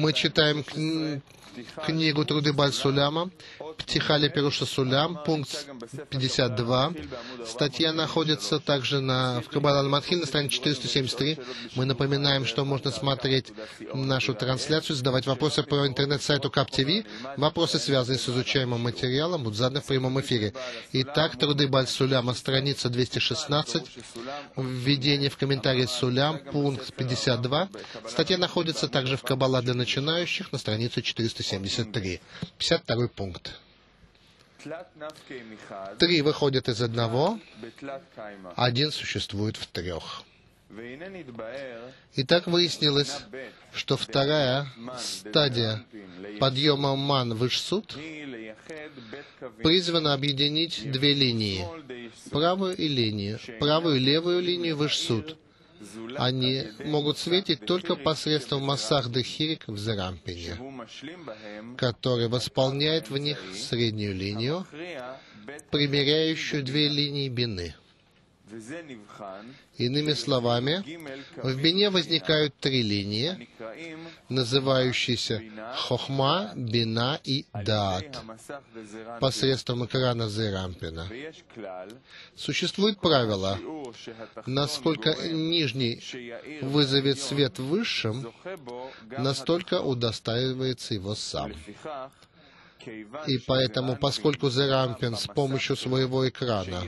Мы читаем кни- книгу Труды Бальсуляма, Птихали Перуша Сулям, пункт 52. Статья находится также на, в Каббал Матхин на странице 473. Мы напоминаем, что можно смотреть нашу трансляцию, задавать вопросы по интернет-сайту КАП ТВ. Вопросы, связанные с изучаемым материалом, будут заданы в прямом эфире. Итак, Труды Бальсуляма, страница 216. Введение в комментарии Сулям, пункт 452. Статья находится также в «Каббала для начинающих» на странице 473. 52 пункт. Три выходят из одного, один существует в трех. И так выяснилось, что вторая стадия подъема ман в призвана объединить две линии, правую и, линию, правую и левую линию в они могут светить только посредством Масахды Хирик в Зарампине, который восполняет в них среднюю линию, примеряющую две линии бины. Иными словами, в бине возникают три линии, называющиеся Хохма, Бина и Даат, посредством экрана Зерампина. Существует правило, насколько нижний вызовет свет высшим, настолько удостаивается его сам. И поэтому, поскольку Зерампин с помощью своего экрана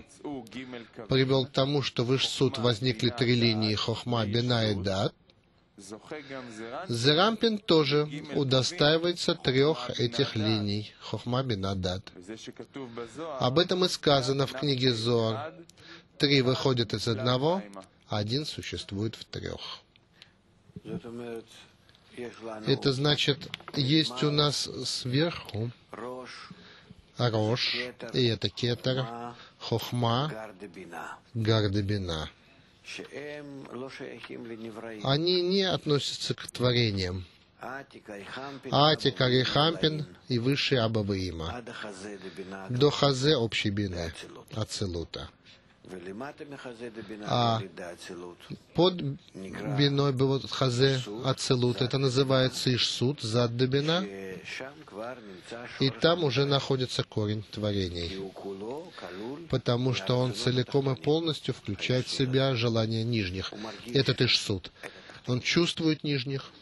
привел к тому, что в Ишсуд возникли три линии Хохма, Бина и Дат, Зерампин тоже удостаивается трех этих линий Хохма, Бина, Дат. Об этом и сказано в книге Зор. Три выходят из одного, один существует в трех. Это значит, есть у нас сверху Рош, и это Кетер, Хохма, Гардебина. Они не относятся к творениям. Атика Рихампин и выше Абаваима. До Хазе общей бины, Ацелута. А под биной был хазе ацелут. Это называется ишсут зад дебина. И там уже находится корень творений. Потому что он целиком и полностью включает в себя желание нижних. Этот ишсут. Он чувствует нижних,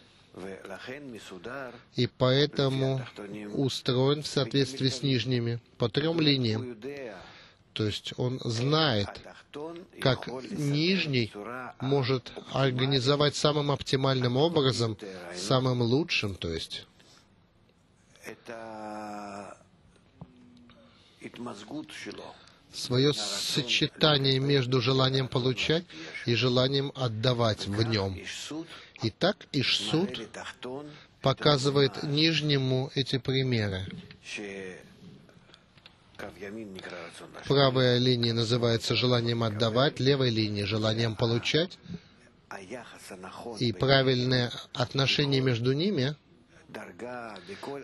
и поэтому устроен в соответствии с нижними по трем линиям. То есть он знает, как нижний может организовать самым оптимальным образом, самым лучшим, то есть свое сочетание между желанием получать и желанием отдавать в нем. Итак, Ишсуд показывает нижнему эти примеры, Правая линия называется желанием отдавать, левая линия желанием получать. И правильное отношение между ними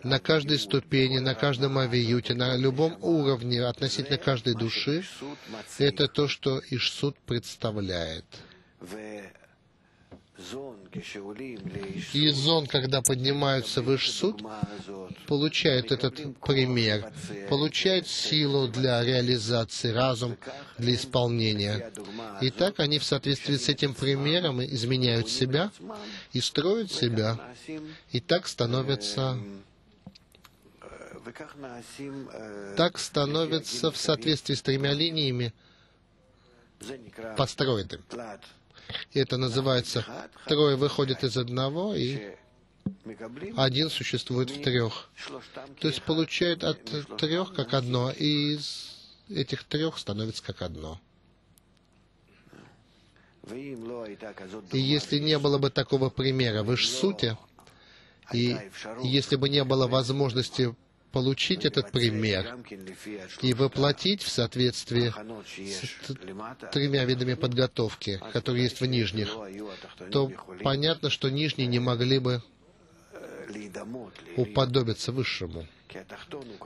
на каждой ступени, на каждом авиюте, на любом уровне относительно каждой души, это то, что Ишсуд представляет. И зон, когда поднимаются в Ишсуд, получают этот пример, получают силу для реализации, разум для исполнения. И так они в соответствии с этим примером изменяют себя и строят себя, и так становятся так становятся в соответствии с тремя линиями построены. И это называется «трое выходят из одного, и один существует в трех». То есть получает от трех как одно, и из этих трех становится как одно. И если не было бы такого примера в Иш-Суте, и если бы не было возможности получить этот пример и воплотить в соответствии с тремя видами подготовки, которые есть в нижних, то понятно, что нижние не могли бы уподобиться высшему,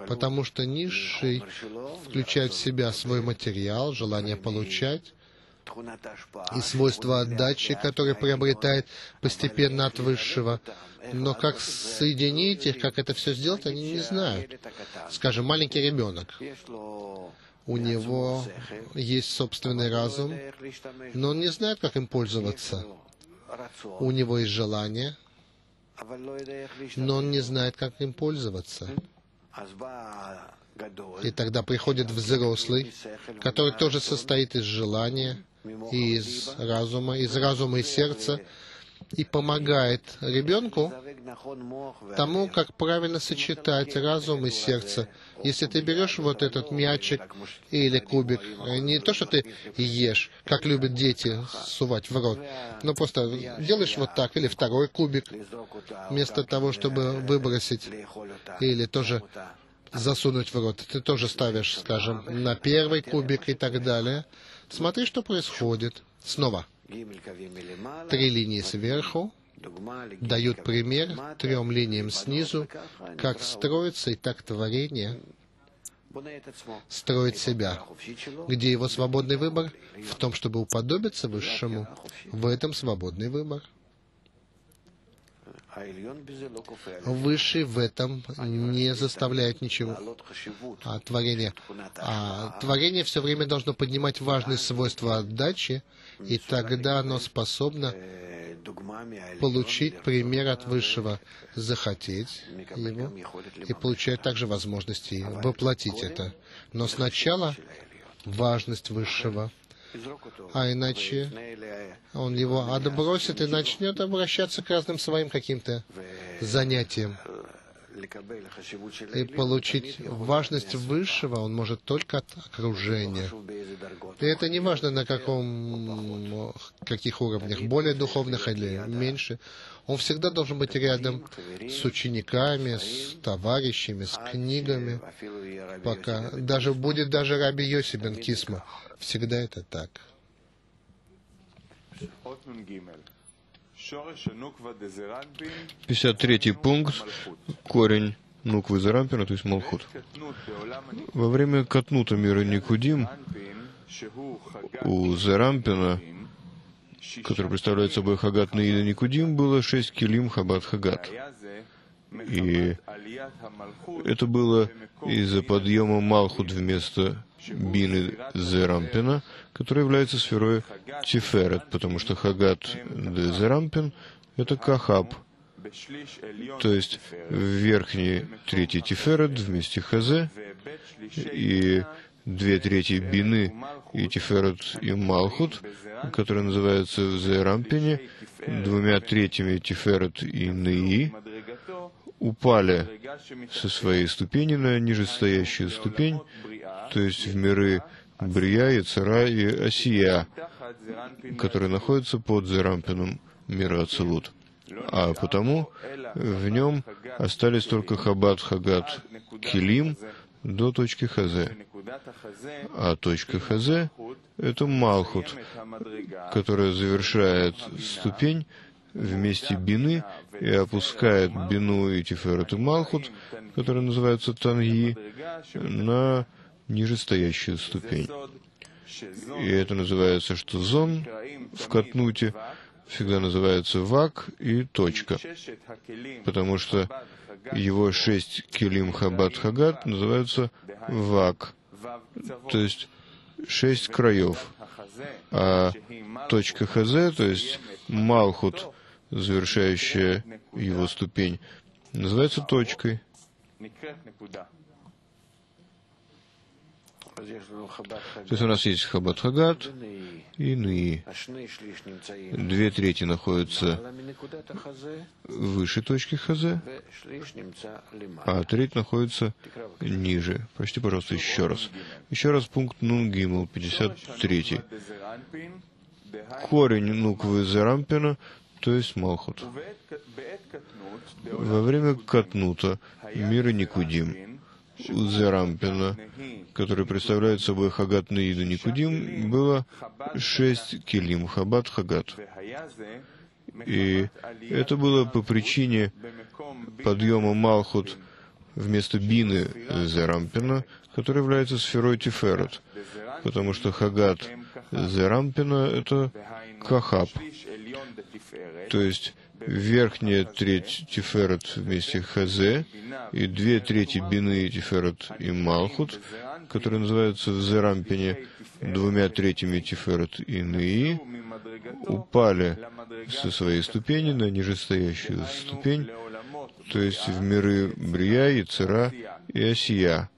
потому что низший включает в себя свой материал, желание получать, и свойства отдачи, которые приобретает постепенно от высшего. Но как соединить их, как это все сделать, они не знают. Скажем, маленький ребенок. У него есть собственный разум, но он не знает, как им пользоваться. У него есть желание, но он не знает, как им пользоваться. И тогда приходит взрослый, который тоже состоит из желания, из разума, из разума и сердца, и помогает ребенку тому, как правильно сочетать разум и сердце. Если ты берешь вот этот мячик или кубик, не то, что ты ешь, как любят дети сувать в рот, но просто делаешь вот так, или второй кубик, вместо того, чтобы выбросить, или тоже засунуть в рот. Ты тоже ставишь, скажем, на первый кубик и так далее. Смотри, что происходит. Снова. Три линии сверху дают пример трем линиям снизу, как строится и так творение строит себя, где его свободный выбор в том, чтобы уподобиться Высшему. В этом свободный выбор. Высший в этом не заставляет ничего. а, творения. А, а, творение все время должно поднимать важные свойства отдачи, и тогда оно способно получить пример от Высшего, захотеть его и получать также возможности воплотить это. Но сначала важность Высшего, а иначе он его отбросит и начнет обращаться к разным своим каким-то занятиям. И получить важность высшего он может только от окружения. И это не важно на каком, каких уровнях, более духовных или меньше. Он всегда должен быть рядом с учениками, с товарищами, с книгами, пока даже будет даже Раби Йосибен Кисма. Всегда это так. 53 пункт, корень нуквы Зарампина, то есть Малхут. Во время Катнута мира Никудим у Зарампина, который представляет собой Хагат Наида Никудим, было шесть килим Хабат Хагат. И это было из-за подъема Малхут вместо Бины Зерампина, которая является сферой Тиферет, потому что Хагат Дезерампин — это Кахаб, то есть верхний третий Тиферет вместе Хазе и две трети Бины и Тиферет и Малхут, которые называются в Зерампине, двумя третьими Тиферет и Неи, упали со своей ступени на нижестоящую ступень, то есть в миры Брия, Яцера и Осия, которые находятся под Зерампином мира Ацелут. А потому в нем остались только Хабад Хагат, Килим до точки Хазе. А точка Хазе — это Малхут, которая завершает ступень вместе бины и опускает бину и тиферет и малхут, которые называются танги, на нижестоящую ступень. И это называется, что зон в катнуте всегда называется вак и точка, потому что его шесть келим хабат хагат называются вак, то есть шесть краев. А точка хз, то есть малхут, завершающая его ступень, называется точкой. То есть у нас есть Хабат Хагат, иные. Две трети находятся выше точки Хазе, а треть находится ниже. Почти, пожалуйста, еще раз. Еще раз пункт Нунгимл, 53. Корень нуквы Зерампина, то есть Малхут. Во время Катнута мир Никудим Зарампина, который представляет собой Хагат Наиду Никудим, было шесть Келим Хабат Хагат. И это было по причине подъема Малхут вместо Бины Зерампина, который является сферой Тиферет, потому что Хагат Зерампина — это Кахаб, то есть верхняя треть Тиферет вместе Хазе и две трети Бины Тиферет и Малхут, которые называются в Зерампине двумя третьими Тиферет и Нии, упали со своей ступени на нижестоящую ступень, то есть в миры Брия, Яцера и Осия,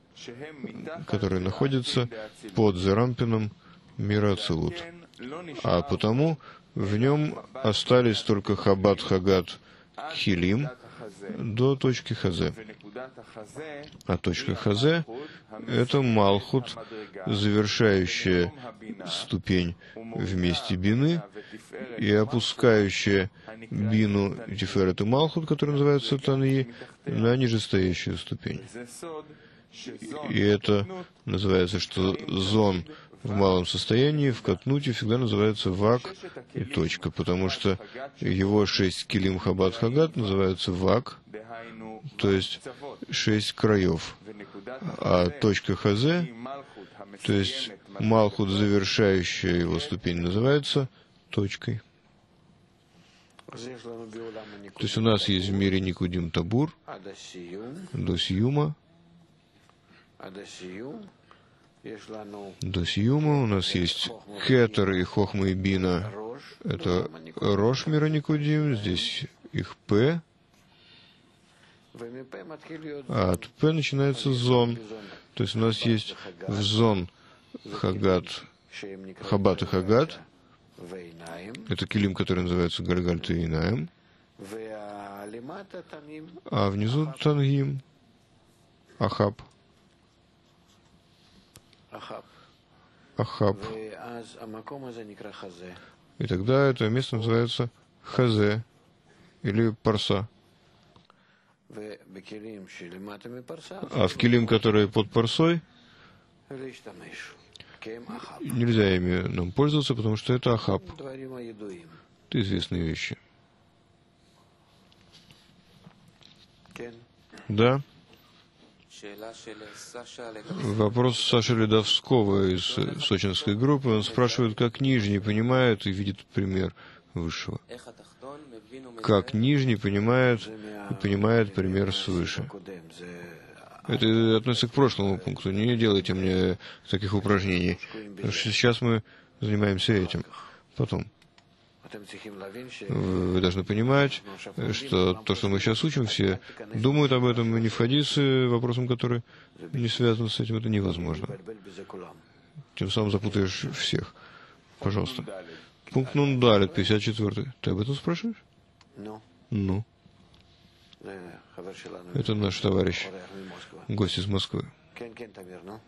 которые находятся под Зерампином мира Ацилут. А потому в нем остались только Хабат Хагат Хилим до точки Хазе. А точка Хазе — это Малхут, завершающая ступень вместе Бины и опускающая Бину Тиферет и Малхут, который называется Таньи, на нижестоящую ступень. И это называется, что зон — в малом состоянии, в катнуте всегда называется вак и точка, потому что его шесть килим хабад хагат называются вак, то есть шесть краев, а точка хазе, то есть малхут, завершающая его ступень, называется точкой. То есть у нас есть в мире Никудим Табур досиюма. То есть Юма, у нас есть Кетер и Хохма и Бина. Это Рош Мира Никудим. здесь их П. А от П начинается зон. То есть у нас есть в зон Хагат, Хабат и Хагат. Это килим, который называется Гаргальт и Инаем. А внизу Тангим, Ахаб. Ахаб. И тогда это место называется Хазе или Парса. А в килим, которые под Парсой, нельзя ими нам пользоваться, потому что это Ахаб. Это известные вещи. Да. Вопрос Саши Ледовского из э, сочинской группы. Он спрашивает, как нижний понимает и видит пример высшего. Как нижний понимает и понимает пример свыше. Это относится к прошлому пункту. Не делайте мне таких упражнений. Потому что сейчас мы занимаемся этим. Потом. Вы должны понимать, что то, что мы сейчас учим, все думают об этом, и не входи с э, вопросом, который не связан с этим, это невозможно. Тем самым запутаешь всех. Пожалуйста. Пункт Нундалит, 54. Ты об этом спрашиваешь? Ну. ну. Это наш товарищ, гость из Москвы.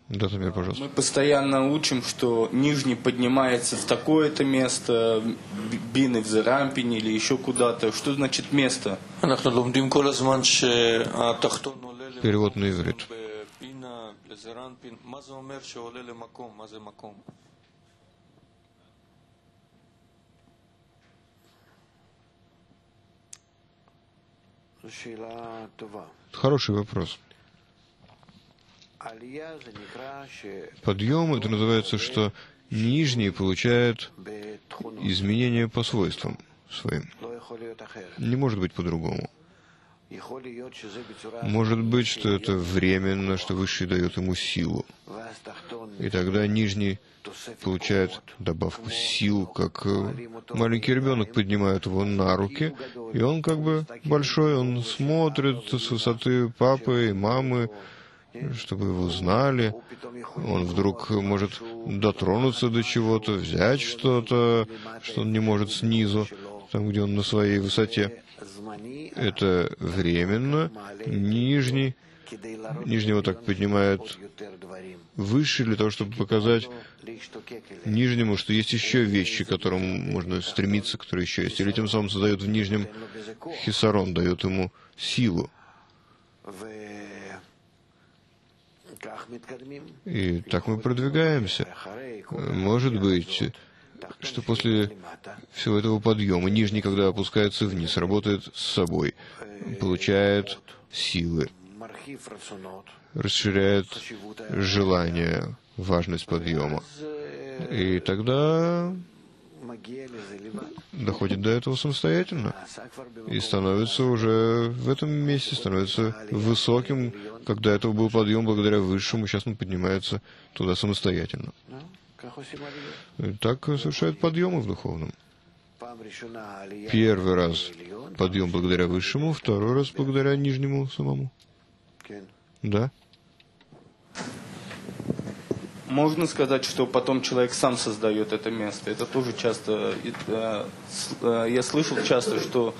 Да, Тамир, пожалуйста. Мы постоянно учим, что Нижний поднимается в такое-то место, Бины в Зарампине или еще куда-то. Что значит место? Перевод на иврит. Хороший вопрос. Подъем это называется, что нижние получают изменения по свойствам своим. Не может быть по-другому. Может быть, что это временно, что высший дает ему силу. И тогда нижний получает добавку сил, как э, маленький ребенок поднимает его на руки, и он как бы большой, он смотрит с высоты папы и мамы, чтобы его знали. Он вдруг может дотронуться до чего-то, взять что-то, что он не может снизу, там, где он на своей высоте. Это временно. Нижний, нижнего так поднимает выше для того, чтобы показать нижнему, что есть еще вещи, к которым можно стремиться, которые еще есть. Или тем самым создает в нижнем хисарон, дает ему силу. И так мы продвигаемся. Может быть, что после всего этого подъема нижний, когда опускается вниз, работает с собой, получает силы, расширяет желание, важность подъема. И тогда доходит до этого самостоятельно и становится уже в этом месте, становится высоким, когда этого был подъем благодаря высшему, сейчас он поднимается туда самостоятельно. И так совершают подъемы в духовном. Первый раз подъем благодаря высшему, второй раз благодаря нижнему самому. Да? Можно сказать, что потом человек сам создает это место. Это тоже часто, э, с- э, я слышал часто, что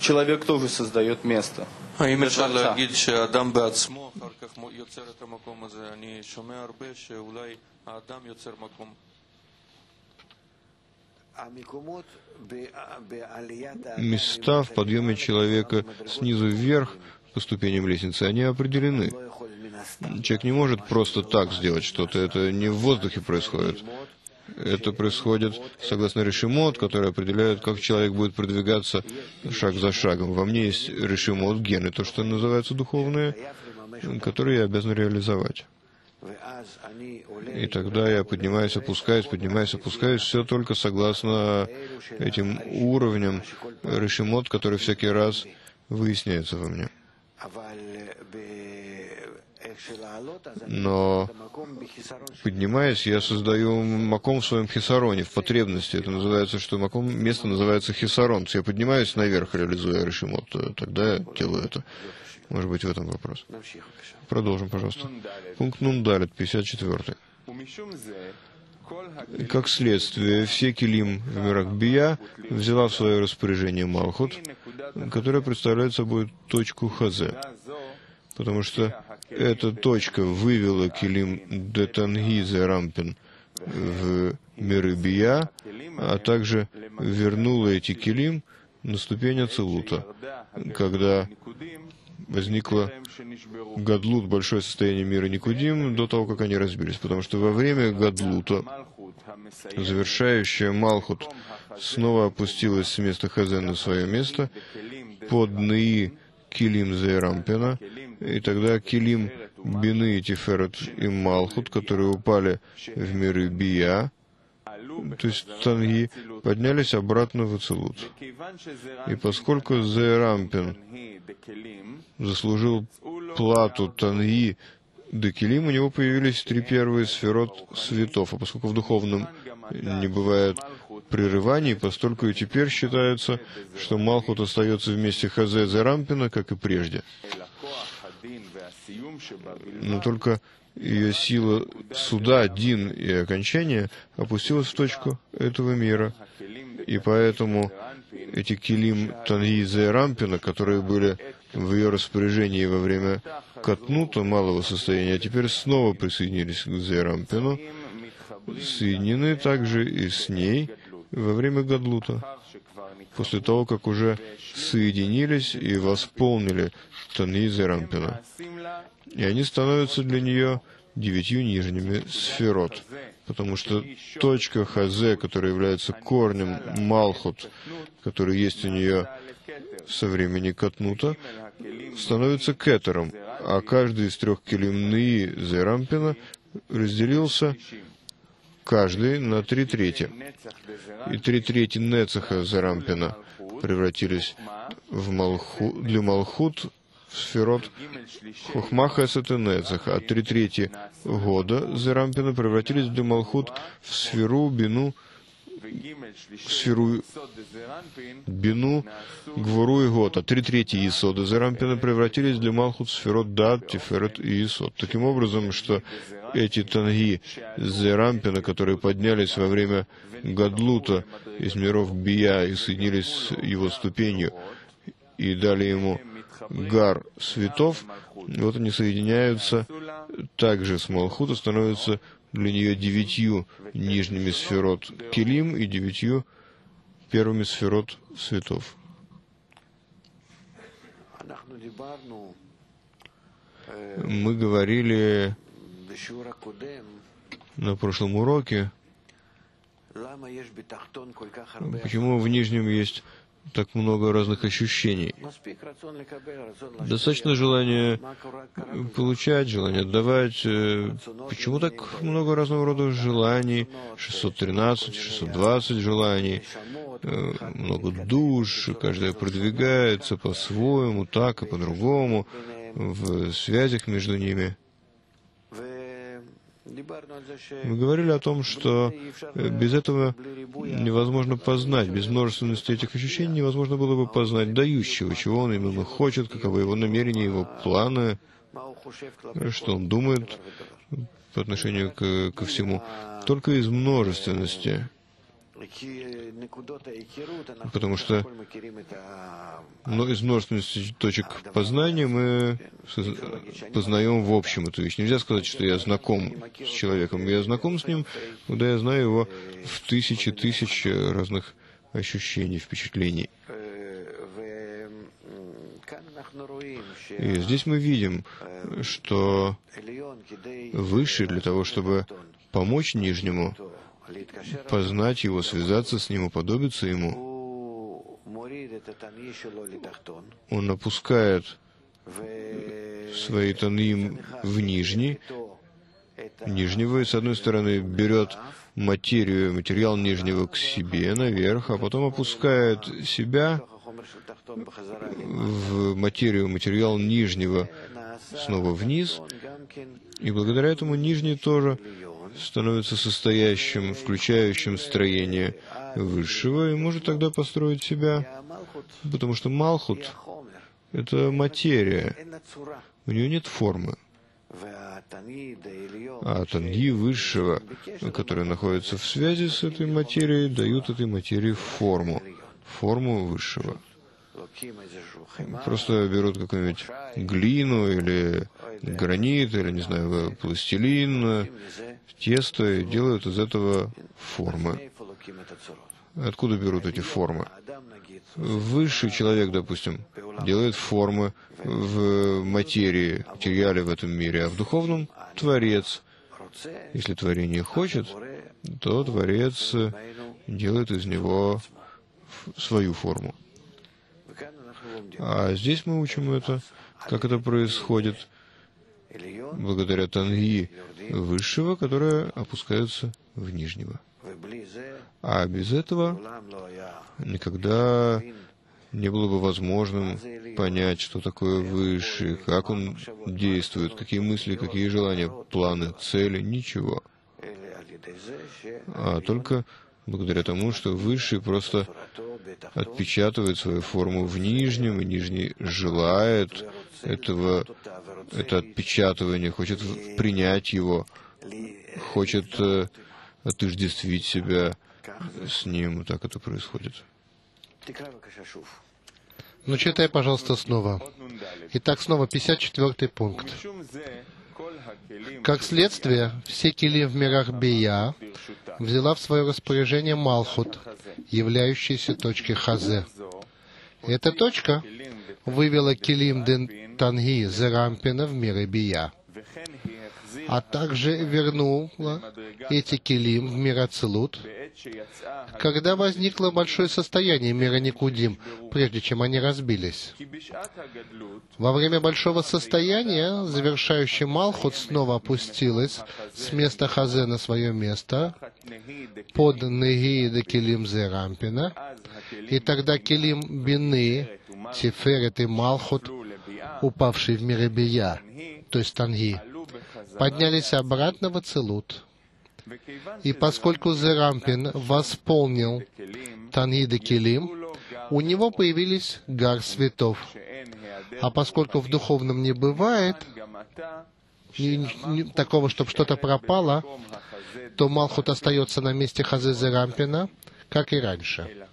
человек тоже создает место. האם אפשר לתוצאה. להגיד שהאדם בעצמו אחר כך מו- יוצר את המקום הזה? אני שומע הרבה שאולי האדם יוצר מקום. המקומות ב- בעליית האדם Места в подъеме человека снизу вверх по ступеням лестницы, они определены. Человек не может просто так сделать что-то. Это не в воздухе происходит. Это происходит согласно решимот, который определяет, как человек будет продвигаться шаг за шагом. Во мне есть решимот, гены, то, что называется духовные, которые я обязан реализовать. И тогда я поднимаюсь, опускаюсь, поднимаюсь, опускаюсь, все только согласно этим уровням решимот, который всякий раз выясняется во мне но поднимаясь, я создаю маком в своем хисароне, в потребности. Это называется, что маком, место называется хисарон. Я поднимаюсь наверх, реализуя решимот, тогда я делаю это. Может быть, в этом вопрос. Продолжим, пожалуйста. Пункт Нундалит, 54 как следствие, все Келим Миракбия взяла в свое распоряжение Малхут, которая представляет собой точку Хазе. Потому что эта точка вывела Келим Детангиза Рампин в миры Бия, а также вернула эти Келим на ступень Ацелута, когда возникло Гадлут, большое состояние мира Никудим, до того, как они разбились. Потому что во время Гадлута, завершающая Малхут, снова опустилась с места Хазен на свое место под ныи Килим Зайрампина, и тогда Килим, Бины, Тиферет и Малхут, которые упали в миры Бия, то есть Танги, поднялись обратно в Ацелут. И поскольку Зерампин заслужил плату Танги, да Декилим, у него появились три первые сферот светов, а поскольку в духовном не бывает прерываний, постольку и теперь считается, что Малхут остается вместе Хазе Зарампина, как и прежде но только ее сила суда один и окончания опустилась в точку этого мира. И поэтому эти килим танги и которые были в ее распоряжении во время катнута малого состояния, теперь снова присоединились к Зайрампину, соединены также и с ней во время Гадлута, после того, как уже соединились и восполнили штаны из Эрампина, и они становятся для нее девятью нижними сферот, потому что точка Хазе, которая является корнем Малхут, который есть у нее со времени Катнута, становится кетером, а каждый из трех келимны Зерампина разделился каждый на три трети. И три трети Нецеха Зарампина превратились в Малху, для Малхут сферот хухмаха и Сатенецах, а три трети года Зерампина превратились для Малхут в сферу Бину, сферу Бину, Гвуру и Гота. Три трети Исода Зерампина превратились для Малхут в сферот Дат, Тиферет и Исод. Таким образом, что эти танги Зерампина, которые поднялись во время Гадлута из миров Бия и соединились с его ступенью, и дали ему гар светов, вот они соединяются также с Малхута, становятся для нее девятью нижними сферот Келим и девятью первыми сферот светов. Мы говорили на прошлом уроке, почему в нижнем есть так много разных ощущений. Достаточно желания получать, желание отдавать. Э, почему так много разного рода желаний? 613, 620 желаний, э, много душ, каждая продвигается по-своему, так и по-другому, в связях между ними. Мы говорили о том, что э, без этого невозможно познать, без множественности этих ощущений невозможно было бы познать дающего, чего он именно хочет, каковы его намерения, его планы, что он думает по отношению к, ко всему, только из множественности. Потому что но из множественности точек познания мы познаем в общем эту вещь. Нельзя сказать, что я знаком с человеком. Я знаком с ним, когда я знаю его в тысячи тысяч разных ощущений, впечатлений. И здесь мы видим, что выше для того, чтобы помочь нижнему, познать его, связаться с ним, уподобиться ему. Он опускает свои таньим в нижний, нижнего, и с одной стороны берет материю, материал нижнего к себе наверх, а потом опускает себя в материю, материал нижнего снова вниз, и благодаря этому нижний тоже становится состоящим, включающим строение высшего, и может тогда построить себя, потому что Малхут — это материя, у нее нет формы. А танги высшего, которые находятся в связи с этой материей, дают этой материи форму, форму высшего. Просто берут какую-нибудь глину или гранит, или, не знаю, э, пластилин, э, тесто и делают из этого формы. Откуда берут эти формы? Высший человек, допустим, делает формы в материи, материале в этом мире, а в духовном — Творец. Если творение хочет, то Творец э, делает из него свою форму. А здесь мы учим это, как это происходит, благодаря танги высшего, которая опускается в нижнего. А без этого никогда не было бы возможным понять, что такое высший, как он действует, какие мысли, какие желания, планы, цели, ничего. А только благодаря тому, что Высший просто отпечатывает свою форму в Нижнем, и Нижний желает этого, это отпечатывание, хочет принять его, хочет э, отождествить себя с ним, так это происходит. Ну, читай, пожалуйста, снова. Итак, снова 54 пункт. Как следствие, все кили в мирах Бия взяла в свое распоряжение Малхут, являющийся точкой Хазе. Эта точка вывела Килим Дин Танги Зерампина в миры Бия а также вернула эти килим в мир Ацелут, когда возникло большое состояние мира Никудим, прежде чем они разбились. Во время большого состояния, завершающий Малхут снова опустилась с места Хазе на свое место, под Негиида Келим Зерампина, и тогда килим Бины, Тиферет и Малхут, упавший в мире Бия, то есть Танги, поднялись обратно в Ацелут. И поскольку Зерампин восполнил Таниды Келим, у него появились гар светов. А поскольку в духовном не бывает ни, ни, такого, чтобы что-то пропало, то Малхут остается на месте Хазезы Зерампина, как и раньше.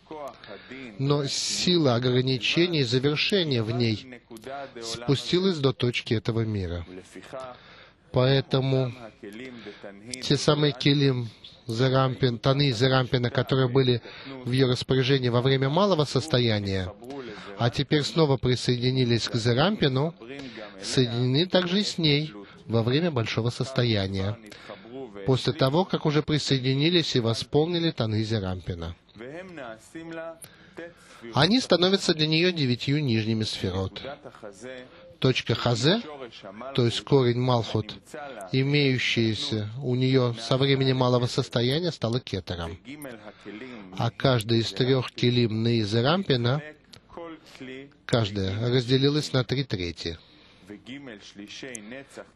Но сила ограничений и завершения в ней спустилась до точки этого мира. Поэтому те самые Келим, Зерампин, Таны Зерампина, которые были в ее распоряжении во время малого состояния, а теперь снова присоединились к Зерампину, соединены также и с ней во время большого состояния, после того, как уже присоединились и восполнили Таны Зерампина. Они становятся для нее девятью нижними сферот точка хазе, то есть корень малхут, имеющаяся у нее со времени малого состояния, стала кетером. А каждый из трех келим на Изерампина, каждая, разделилась на три трети.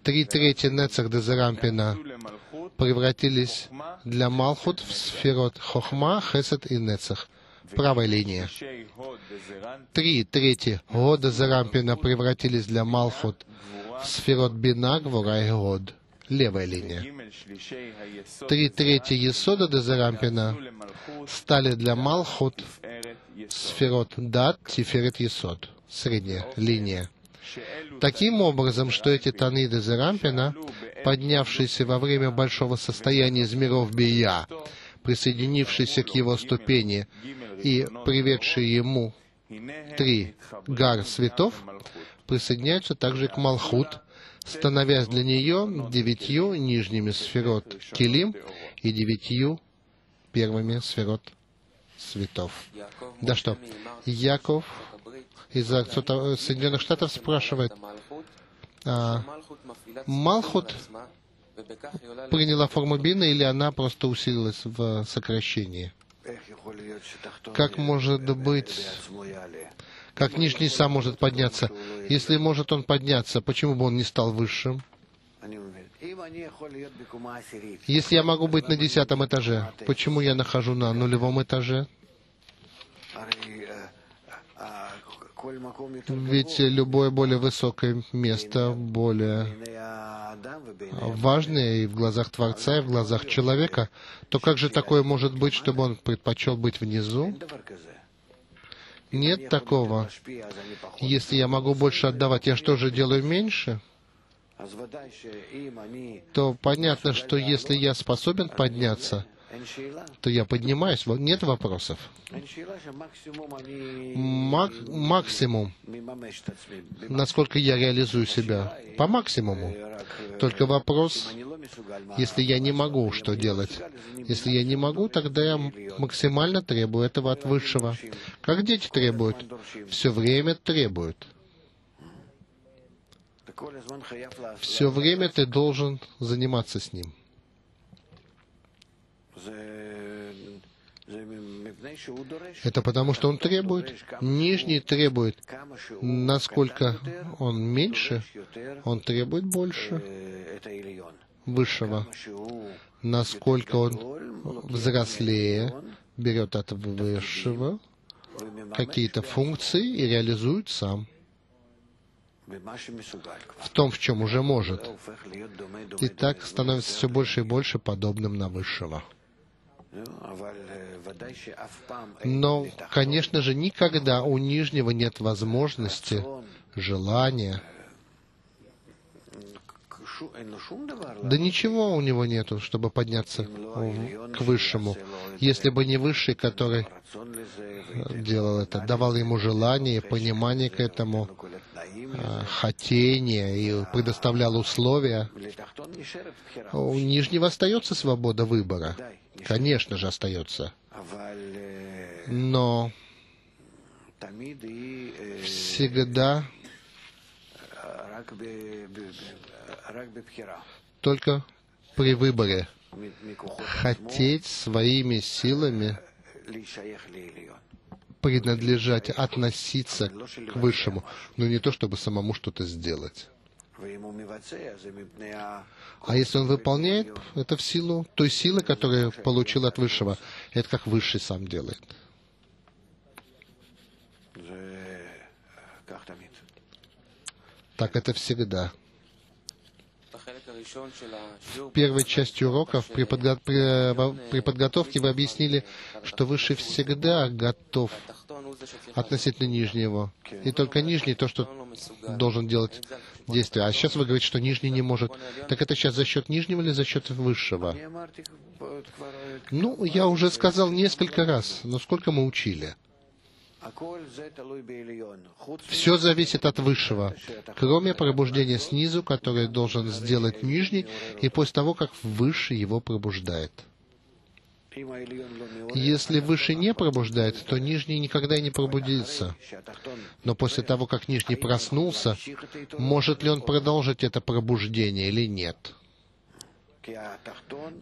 Три трети Нецах Дезерампина превратились для Малхут в сферот Хохма, Хесед и Нецах — в правой линии. Три трети года Зарампина превратились для Малхут в сферот Бина, и Год левая линия. Три трети Есода Дезарампина стали для Малхут сферот Дат, Тиферет Есод, средняя линия. Таким образом, что эти таны Дезерампина, поднявшиеся во время большого состояния из миров Бия, присоединившиеся к его ступени и приведшие ему три гар светов присоединяются также к Малхут, становясь для нее девятью нижними сферот Килим и девятью первыми сферот светов. Да что, Яков из Соединенных Штатов спрашивает, а, Малхут приняла форму Бина или она просто усилилась в сокращении? Как может быть, как нижний сам может подняться? Если может он подняться, почему бы он не стал высшим? Если я могу быть на десятом этаже, почему я нахожу на нулевом этаже? Ведь любое более высокое место более важное и в глазах Творца, и в глазах человека. То как же такое может быть, чтобы он предпочел быть внизу? Нет такого. Если я могу больше отдавать, я что же делаю меньше? То понятно, что если я способен подняться, то я поднимаюсь, нет вопросов. Мак, максимум, насколько я реализую себя, по максимуму. Только вопрос, если я не могу, что делать? Если я не могу, тогда я максимально требую этого от высшего. Как дети требуют? Все время требуют. Все время ты должен заниматься с ним. Это потому, что он требует, нижний требует, насколько он меньше, он требует больше высшего. Насколько он взрослее, берет от высшего какие-то функции и реализует сам в том, в чем уже может. И так становится все больше и больше подобным на высшего. Но, конечно же, никогда у Нижнего нет возможности, желания. Да ничего у него нету, чтобы подняться к Высшему, если бы не Высший, который делал это, давал ему желание и понимание к этому, Э, э, хотение и э, предоставлял условия, у нижнего остается свобода выбора. Конечно же, остается. Но всегда только при выборе хотеть своими силами принадлежать, относиться к Высшему, но не то, чтобы самому что-то сделать. А если он выполняет это в силу той силы, которую получил от Высшего, это как Высший сам делает. Э, так это всегда. В первой части уроков при, подго при, э, при подготовке вы объяснили, что выше всегда готов относительно нижнего. И только нижний то, что должен делать действие. А сейчас вы говорите, что нижний не может. Так это сейчас за счет нижнего или за счет высшего? Ну, я уже сказал несколько раз, но сколько мы учили? Все зависит от высшего, кроме пробуждения снизу, которое должен сделать нижний, и после того, как высший его пробуждает. Если выше не пробуждает, то нижний никогда и не пробудится. Но после того, как нижний проснулся, может ли он продолжить это пробуждение или нет?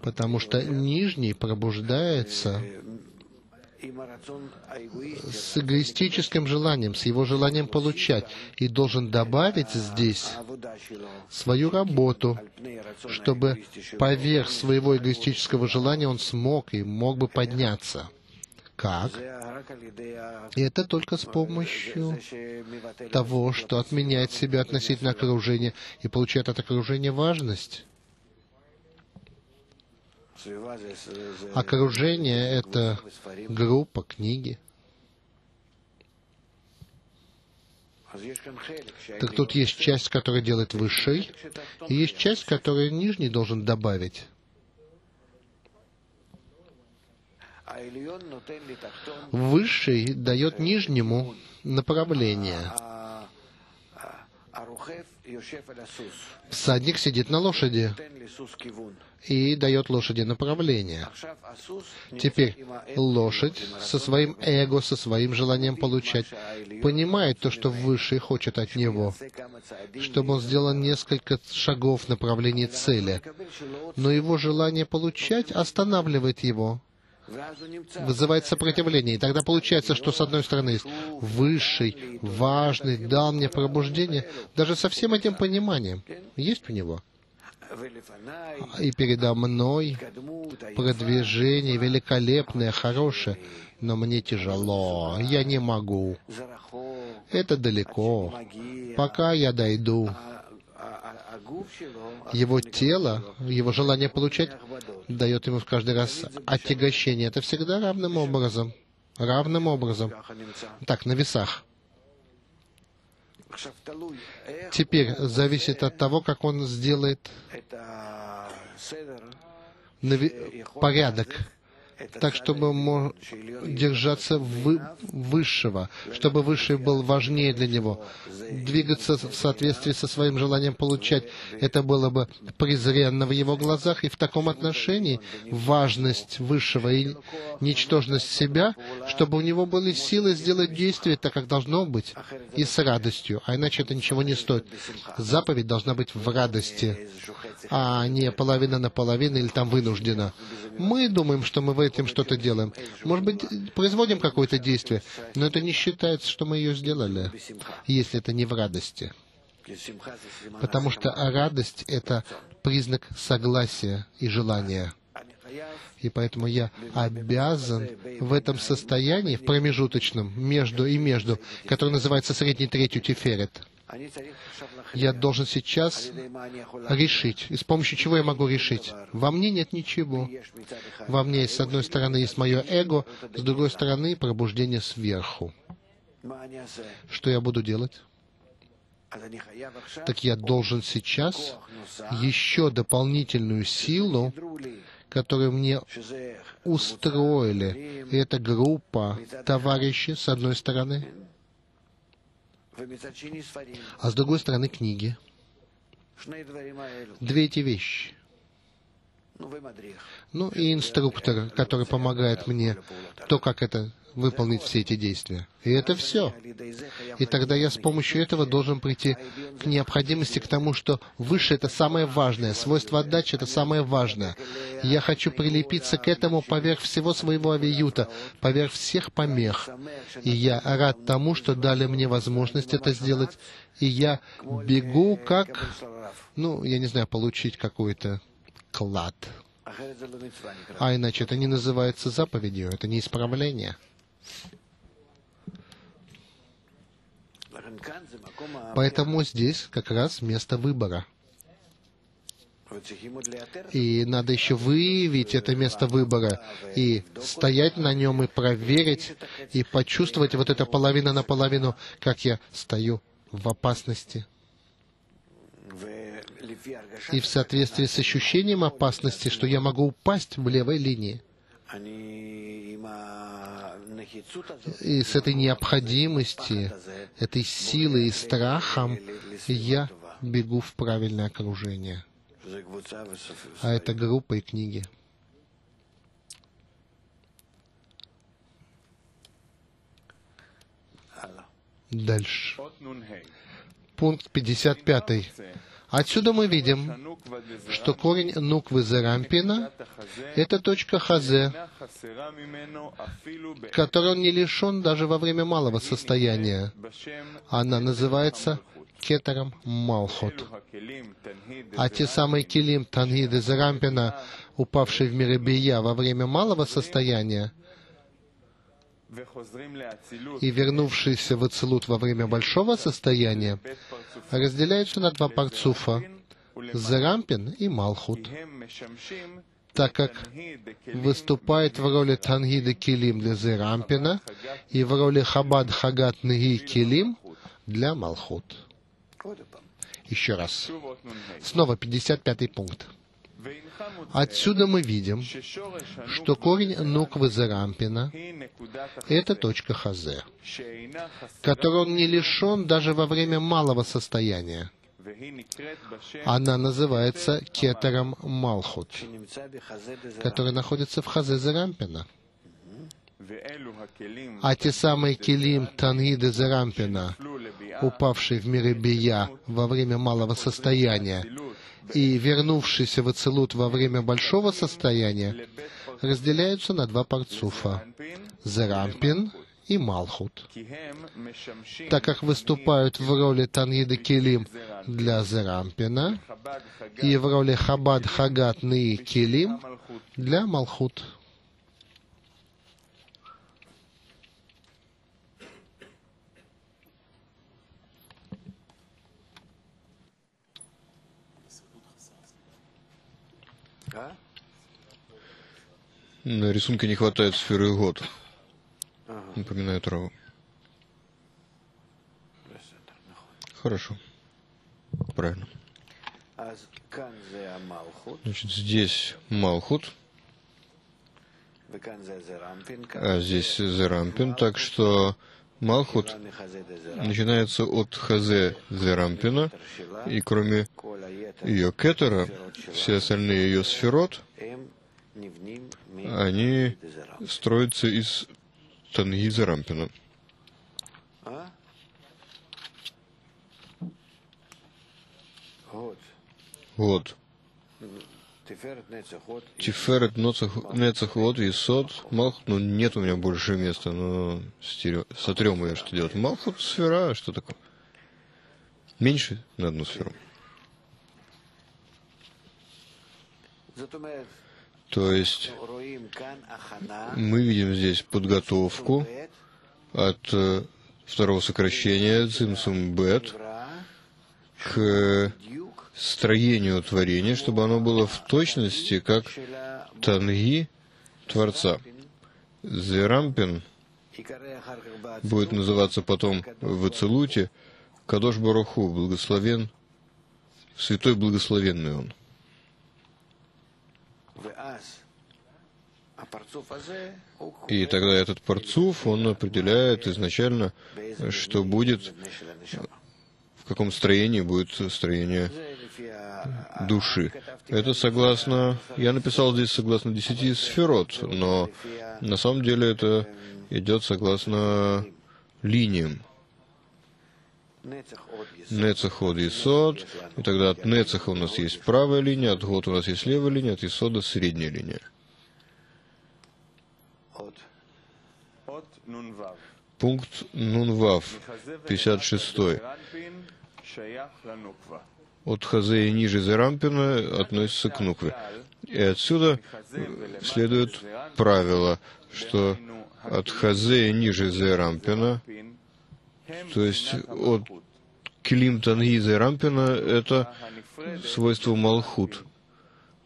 Потому что нижний пробуждается с эгоистическим желанием, с его желанием получать. И должен добавить здесь свою работу, чтобы поверх своего эгоистического желания он смог и мог бы подняться. Как? И это только с помощью того, что отменяет себя относительно окружения и получает от окружения важность. Окружение — это группа, книги. Так тут есть часть, которая делает высший, и есть часть, которую нижний должен добавить. Высший дает нижнему направление. Всадник сидит на лошади и дает лошади направление. Теперь лошадь со своим эго, со своим желанием получать, понимает то, что Высший хочет от него, чтобы он сделал несколько шагов в направлении цели. Но его желание получать останавливает его вызывает сопротивление. И тогда получается, что с одной стороны есть высший, важный, дал мне пробуждение, даже со всем этим пониманием есть у него. И передо мной продвижение великолепное, хорошее, но мне тяжело, я не могу. Это далеко. Пока я дойду, его тело, его желание получать, дает ему в каждый раз отягощение. Это всегда равным образом. Равным образом. Так, на весах. Теперь зависит от того, как он сделает э, порядок так чтобы держаться высшего, чтобы высший был важнее для него, двигаться в соответствии со своим желанием получать. Это было бы презренно в его глазах, и в таком отношении важность высшего и ничтожность себя, чтобы у него были силы сделать действие так, как должно быть, и с радостью, а иначе это ничего не стоит. Заповедь должна быть в радости, а не половина на половину или там вынуждена. Мы думаем, что мы в мы этим что-то делаем. Может быть, производим какое-то действие, но это не считается, что мы ее сделали, если это не в радости. Потому что радость — это признак согласия и желания. И поэтому я обязан в этом состоянии, в промежуточном, между и между, которое называется средний третью тиферет я должен сейчас решить, и с помощью чего я могу решить. Во мне нет ничего. Во мне, с одной стороны, есть мое эго, с другой стороны, пробуждение сверху. Что я буду делать? Так я должен сейчас еще дополнительную силу, которую мне устроили И эта группа товарищи, с одной стороны, а с другой стороны книги. Две эти вещи. Ну, ну и инструктор, который помогает мне, то, как это выполнить все эти действия. И это все. И тогда я с помощью этого должен прийти к необходимости, к тому, что выше — это самое важное, свойство отдачи — это самое важное. Я хочу прилепиться к этому поверх всего своего авиюта, поверх всех помех. И я рад тому, что дали мне возможность это сделать. И я бегу как, ну, я не знаю, получить какой-то клад. А иначе это не называется заповедью, это не исправление. Поэтому здесь как раз место выбора. И надо еще выявить это место выбора, и стоять на нем, и проверить, и почувствовать вот это половина на половину, как я стою в опасности. И в соответствии с ощущением опасности, что я могу упасть в левой линии и с этой необходимости, этой силой и страхом я бегу в правильное окружение. А это группа и книги. Дальше. Пункт 55. Отсюда мы видим, что корень нуквы Зерампина — это точка хазе, которой он не лишен даже во время малого состояния. Она называется кетером Малхот. А те самые Келим Тангид из упавшие в мире Бия во время малого состояния, и вернувшийся в Ацелут во время большого состояния разделяются на два парцуфа — Зарампин и Малхут, так как выступает в роли Тангида Килим для Зарампина и в роли Хабад Хагат Нги Килим для Малхут. Еще раз. Снова 55 пункт. Отсюда мы видим, что корень нуквы Зарампина — это точка Хазе, которой он не лишен даже во время малого состояния. Она называется кетером Малхут, который находится в Хазе Зарампина. А те самые келим Тангиды Зарампина, упавшие в мире Бия во время малого состояния, и вернувшийся в Ацелут во время большого состояния разделяются на два парцуфа — Зерампин и Малхут. Так как выступают в роли Таньида Келим для Зерампина и в роли Хабад Хагат Нии Келим для Малхут. На рисунке не хватает сферы год. Ага. Напоминаю траву. Хорошо. Правильно. Значит, здесь Малхут. А здесь Зерампин. Так что Малхут начинается от Хазе Зерампина. И кроме ее Кетера, все остальные ее сферот – они строятся из Тангиза Рампина. Вот. Тиферет Нецахот и Сот. Малхут, ну нет у меня больше места, но стерё... сотрем ее, что делать. Малхут сфера, что такое? Меньше на одну сферу. То есть мы видим здесь подготовку от э, второго сокращения цимсум бет к строению творения, чтобы оно было в точности как танги Творца. Зерампин будет называться потом в Ицелуте Кадош Баруху, благословен, святой благословенный он. И тогда этот парцуф, он определяет изначально, что будет, в каком строении будет строение души. Это согласно... Я написал здесь согласно десяти сферот, но на самом деле это идет согласно линиям. Нецех от Исод, и тогда от Нецеха у нас есть правая линия, от Год у нас есть левая линия, от Исода средняя линия. Пункт Нунвав, 56. От Хазея ниже Зерампина относится к Нукве. И отсюда следует правило, что от Хазея ниже Зерампина то есть от Килим Тангиза и Рампина это свойство Малхут.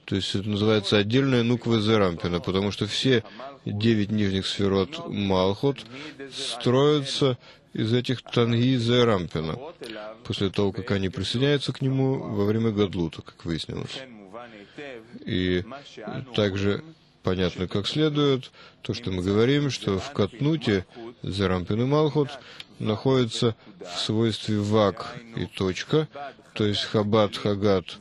То есть это называется отдельная нуква Зерампина, потому что все девять нижних сферот Малхут строятся из этих танги Зерампина, после того, как они присоединяются к нему во время Гадлута, как выяснилось. И также понятно как следует, то, что мы говорим, что в Катнуте Зарампин и малхот находятся в свойстве вак и точка, то есть хабат, хагат,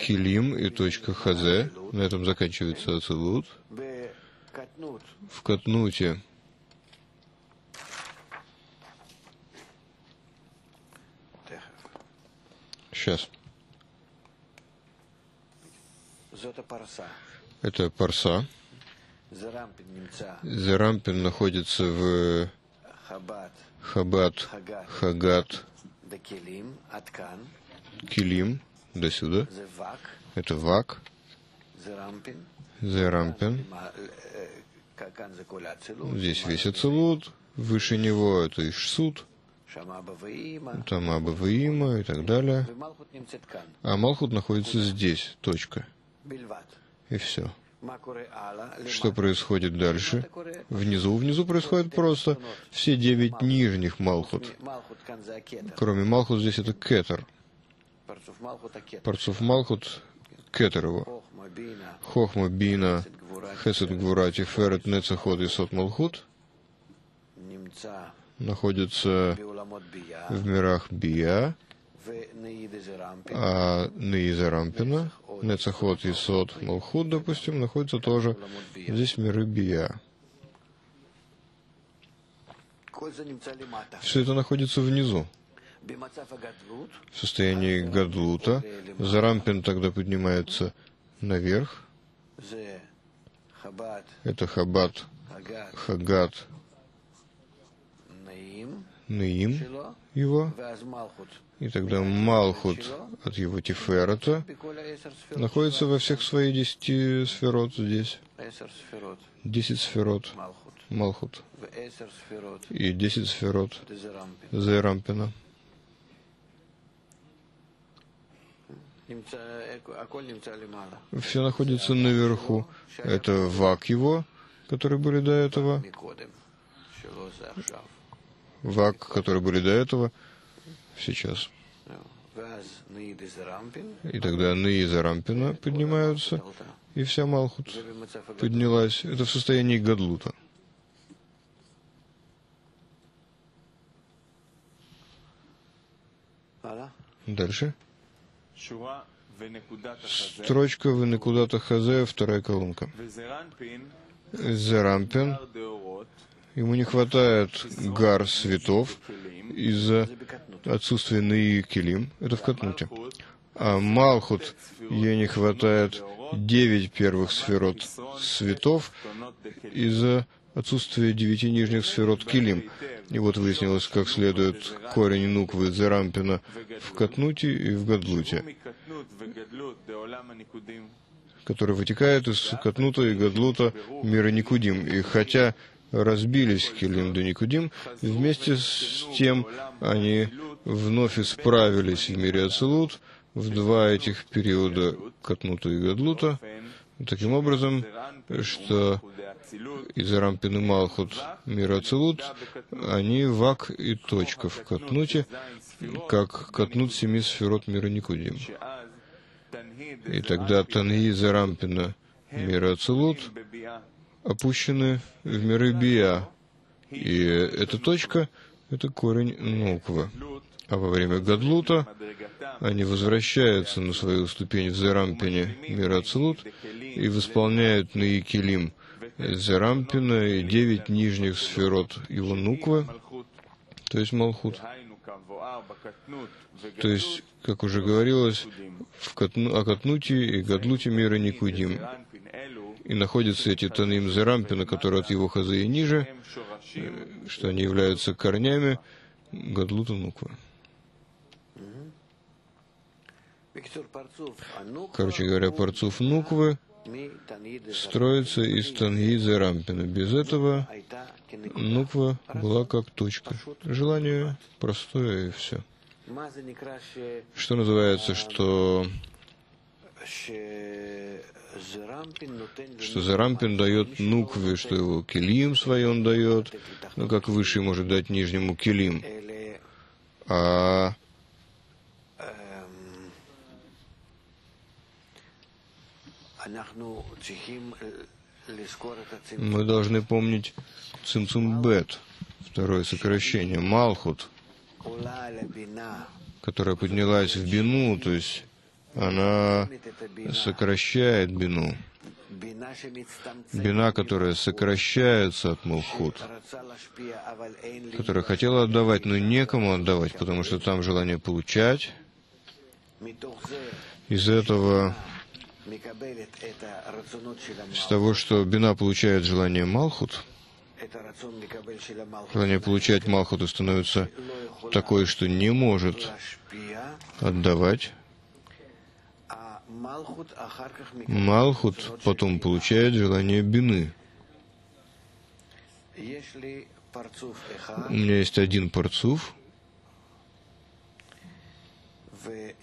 килим и точка хазе. На этом заканчивается ацелут. В Катнуте Сейчас. Это Парса. Зарампин находится в Хабат, Хагат, Килим, до сюда. Это Вак. Зарампин. Здесь весь Ацелут, выше него это Ишсуд, там Абаваима и так далее. А Малхут находится здесь, точка и все. Что происходит дальше? Внизу, внизу происходит просто все девять нижних Малхут. Кроме Малхут здесь это Кетер. Парцов Малхут Кетер его. Хохма Бина Хесед Гвурати Ферет Нецеход и Сот Малхут находятся в мирах Бия, а Неиза Рампина Нецехот и Сот Малхут, допустим, находятся тоже здесь миры Бия. Все это находится внизу. В состоянии Гадлута Зарампин тогда поднимается наверх. Это Хабат, Хагат, Наим его, и тогда Малхут от его Тиферата находится во всех своих десяти сферот здесь. Десять сферот. Малхут. И десять сферот Зерампина. Все находится наверху. Это вак его, которые были до этого. ВАК, которые были до этого, сейчас. И тогда Ны из Арампина поднимаются, и вся Малхут поднялась. Это в состоянии Гадлута. Дальше. Строчка в Некудата вторая колонка. Зерампин Ему не хватает гар светов из-за отсутствия Наи Келим. Это в Катнуте. А Малхут ей не хватает девять первых сферот светов из-за отсутствия девяти нижних сферот Килим. И вот выяснилось, как следует корень нуквы Зерампина в Катнуте и в Гадлуте, который вытекает из Катнута и Гадлута мира Никудим. И хотя разбились Хелин до Никудим, вместе с тем они вновь исправились в мире Ацелут, в два этих периода Катнута и Гадлута, таким образом, что из Арампин и Малхут мир Ацелут, они вак и точка в Катнуте, как Катнут семи сферот мира Никудим. И тогда Танги Зарампина мира Ацелут опущены в миры Биа. И эта точка — это корень Нуква. А во время Гадлута они возвращаются на свою ступень в Зерампине, мир Ацелут, и восполняют на Якилим Зерампина и девять нижних сферот его Нуквы, то есть Малхут. То есть, как уже говорилось, в Катну, о Катнуте и Гадлуте мира Никудим и находятся эти Таним Зерампина, которые от его хазы и ниже, э, что они являются корнями Гадлута Нуква. Короче говоря, Парцуф Нуквы строится из Танги рампина. Без этого Нуква была как точка. Желание простое и все. Что называется, что что Зарампин дает Нукве, что его Келим свой он дает, ну как высший может дать нижнему Келим. А мы должны помнить Цимцумбет, второе сокращение, Малхут, которая поднялась в Бину, то есть она сокращает бину. Бина, которая сокращается от Малхут, которая хотела отдавать, но некому отдавать, потому что там желание получать. Из этого, из того, что Бина получает желание Малхут, желание получать малхут становится такое, что не может отдавать, Малхут потом получает желание бины. У меня есть один парцуф, и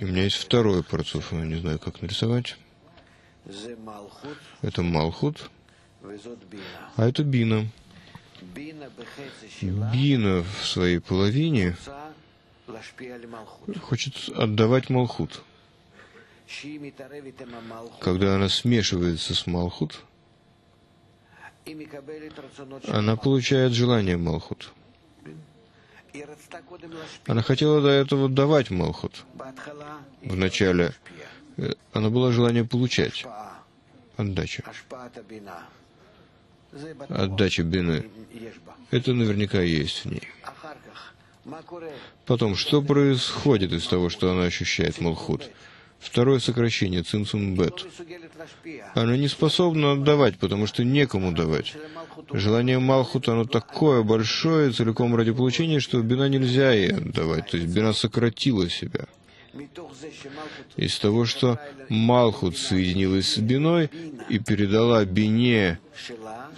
у меня есть второй парцуф, я не знаю, как нарисовать. Это Малхут, а это Бина. Бина в своей половине хочет отдавать Малхут. Когда она смешивается с Малхут, она получает желание Малхут. Она хотела до этого давать Малхут. Вначале э, она была желание получать отдачу. Отдача бины. Это наверняка есть в ней. Потом, что происходит из того, что она ощущает, Малхут? Второе сокращение, цинцум бет. Она не способна отдавать, потому что некому давать. Желание Малхута, оно такое большое, целиком ради получения, что бина нельзя ей отдавать. То есть бина сократила себя. Из того, что Малхут соединилась с биной и передала бине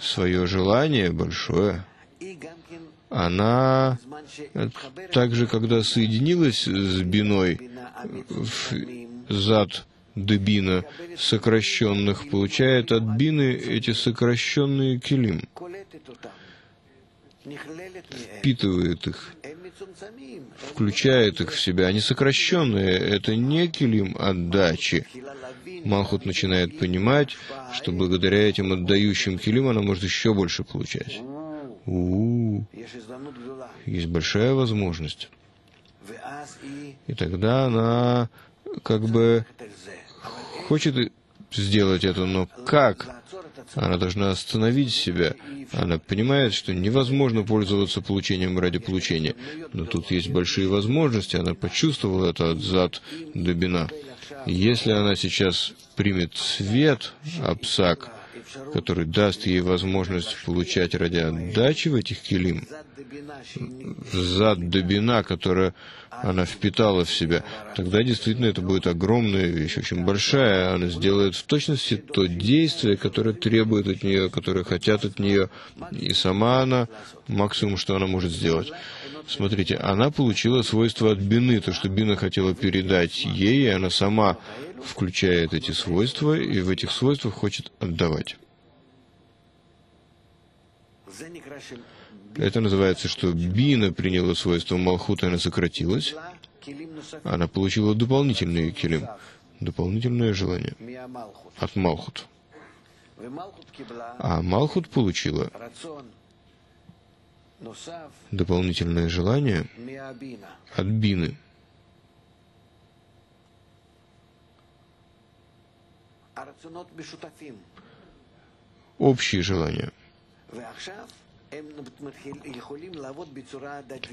свое желание большое, она э, также, когда соединилась с биной в зад дебина сокращенных, получает от бины эти сокращенные килим, впитывает их, включает их в себя. Они сокращенные, это не килим отдачи. Малхут начинает понимать, что благодаря этим отдающим килим она может еще больше получать. У, -у, -у. есть большая возможность. И тогда она как бы хочет сделать это, но как? Она должна остановить себя. Она понимает, что невозможно пользоваться получением ради получения. Но тут есть большие возможности. Она почувствовала это от зад дабина. Если она сейчас примет свет, абсак, который даст ей возможность получать ради отдачи в этих килим, зад дубина, которая она впитала в себя, тогда действительно это будет огромная вещь, очень большая. Она сделает в точности то действие, которое требует от нее, которое хотят от нее, и сама она максимум, что она может сделать. Смотрите, она получила свойства от Бины, то, что Бина хотела передать ей, и она сама включает эти свойства и в этих свойствах хочет отдавать. Это называется, что Бина приняла свойства Малхута, она сократилась. Она получила дополнительный килим, дополнительное желание от Малхут. А Малхут получила дополнительное желание от бины. Общие желания.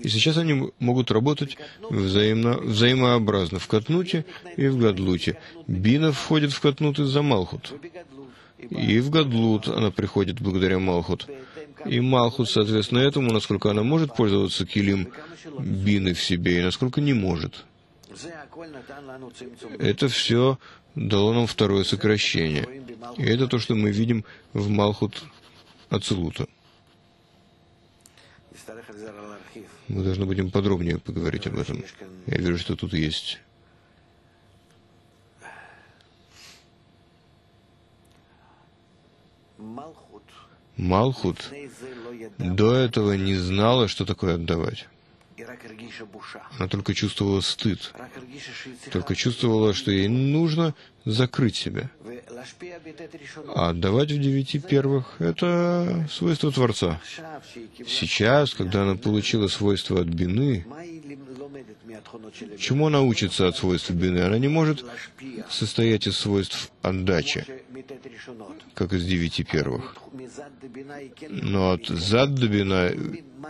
И сейчас они могут работать взаимно, взаимообразно в Катнуте и в Гадлуте. Бина входит в Катнут из-за Малхут. И в Гадлут она приходит благодаря Малхут. И Малхут, соответственно, этому, насколько она может пользоваться Килим Бины в себе, и насколько не может. Это все дало нам второе сокращение. И это то, что мы видим в Малхут Ацелута. Мы должны будем подробнее поговорить об этом. Я вижу, что тут есть Малхут до этого не знала, что такое отдавать. Она только чувствовала стыд, только чувствовала, что ей нужно закрыть себя. А отдавать в девяти первых — это свойство Творца. Сейчас, когда она получила свойство от Бины, чему она учится от свойств Бины? Она не может состоять из свойств отдачи как из девяти первых. Но от зад-добина э,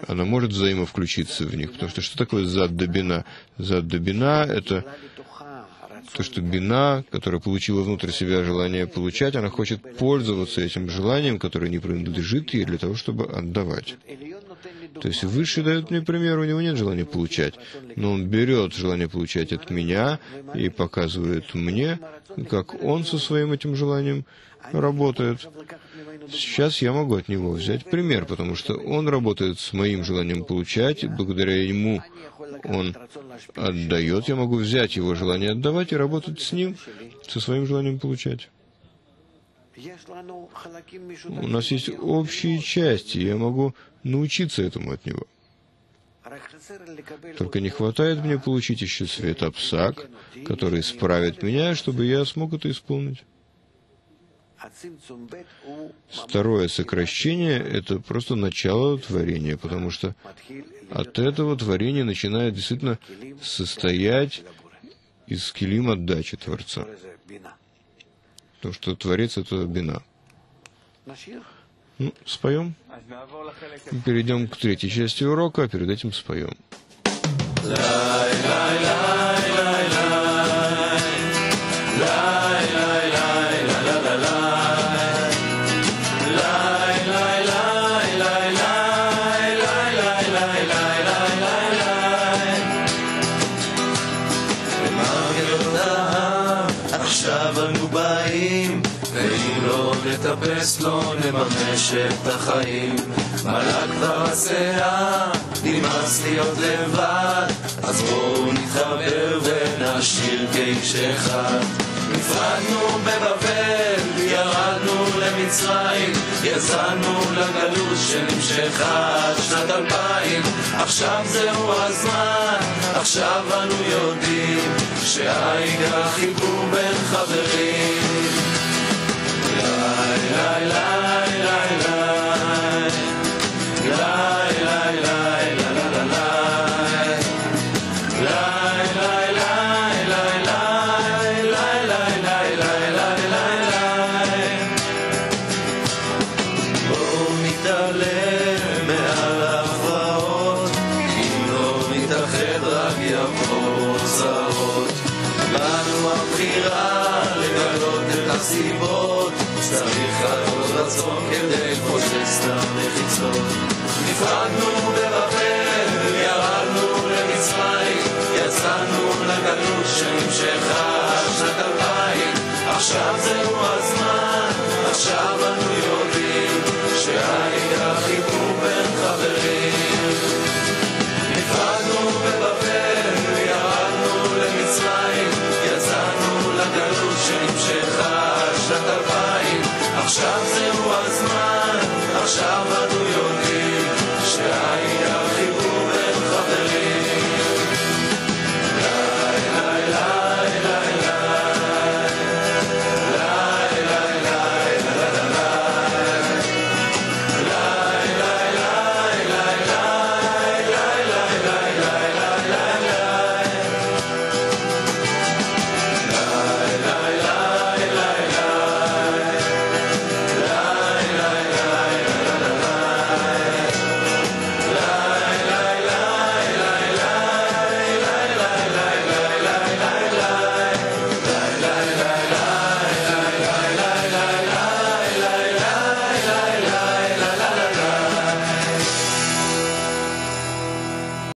она может взаимовключиться в них, потому что что такое зад-добина? Зад-добина — это то, что бина, которая получила внутрь себя желание получать, она хочет пользоваться этим желанием, которое не принадлежит ей, для того, чтобы отдавать. То есть Выше дает мне пример, у него нет желания получать, но он берет желание получать от меня и показывает мне, как он со своим этим желанием работает. Сейчас я могу от него взять пример, потому что он работает с моим желанием получать, благодаря ему он отдает, я могу взять его желание отдавать и работать с ним, со своим желанием получать. У нас есть общие части, я могу научиться этому от него. Только не хватает мне получить еще свет Апсак, который исправит меня, чтобы я смог это исполнить. Второе сокращение — это просто начало творения, потому что от этого творения начинает действительно состоять из килим отдачи Творца. Потому что Творец – это бина. Ну, споем. Перейдем к третьей части урока, а перед этим споем. Лай, лай, лай. את החיים. מלאה כבר הסאה, נמאס להיות לבד, אז בואו נתחבר ונשאיר כאיש אחד. נפרדנו בבבל, ירדנו למצרים, יצאנו לגלות שנמשכה עד שנת אלפיים. עכשיו זהו הזמן, עכשיו אנו יודעים שהעיקר חיבור בין חברים. לי לי לי נפרדנו בבבל, ירדנו למצרים, יצאנו לגלות שנמשכה שנת אלפיים, עכשיו זהו הזמן,